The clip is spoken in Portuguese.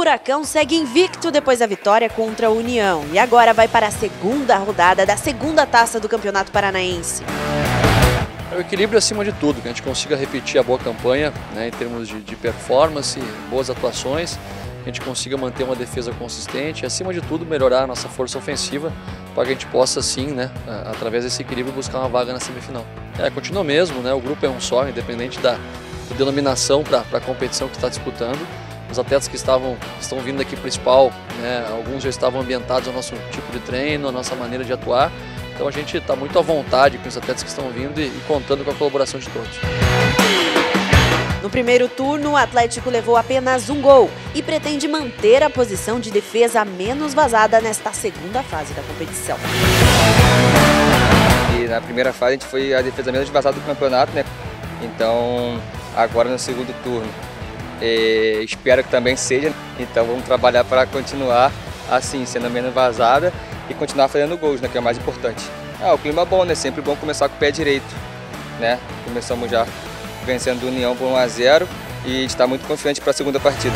Furacão segue invicto depois da vitória contra a União e agora vai para a segunda rodada da segunda taça do Campeonato Paranaense. É o equilíbrio acima de tudo, que a gente consiga repetir a boa campanha né, em termos de, de performance, boas atuações, que a gente consiga manter uma defesa consistente e, acima de tudo, melhorar a nossa força ofensiva para que a gente possa, sim, né, através desse equilíbrio, buscar uma vaga na semifinal. É, continua mesmo, né, o grupo é um só, independente da, da denominação para a competição que está disputando. Os atletas que estavam estão vindo aqui principal, né, alguns já estavam ambientados ao nosso tipo de treino, à nossa maneira de atuar. Então a gente está muito à vontade com os atletas que estão vindo e, e contando com a colaboração de todos. No primeiro turno, o Atlético levou apenas um gol e pretende manter a posição de defesa menos vazada nesta segunda fase da competição. E na primeira fase a gente foi a defesa menos vazada do campeonato, né? Então agora no segundo turno e espero que também seja. Então vamos trabalhar para continuar assim, sendo menos vazada e continuar fazendo gols, né, que é o mais importante. Ah, o clima é bom, né? Sempre bom começar com o pé direito, né? Começamos já vencendo o União por 1 a 0 e está muito confiante para a segunda partida.